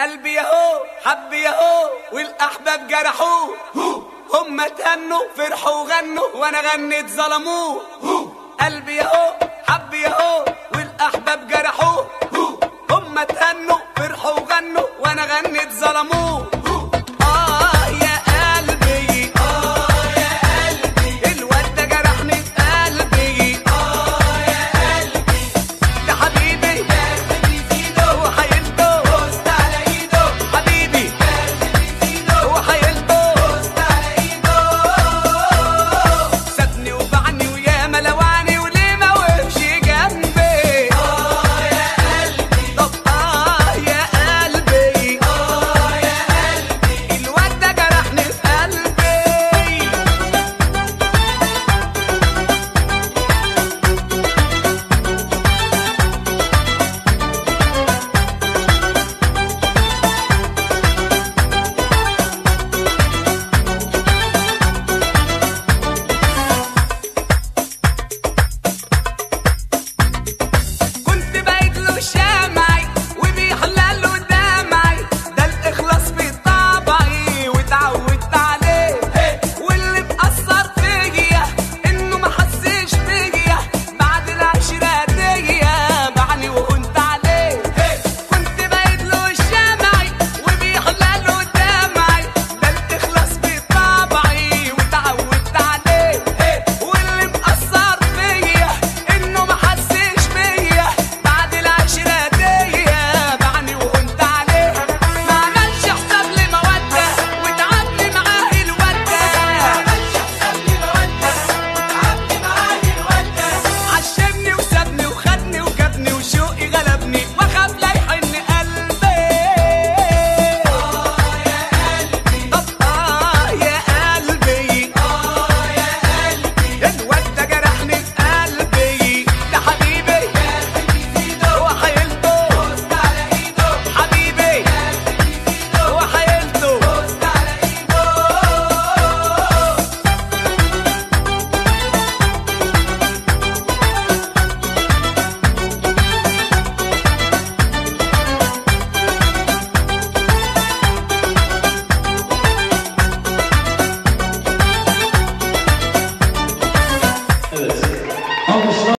قلبي يهو حبي يهو والأحباب جرحوه. هم تهنوا فرحوا وغنوا وأنا غنيت ظلموه. قلبي يهو حبي يهو والأحباب جرحوه. هم تهنوا فرحوا وغنوا وأنا غنيت ظلموه.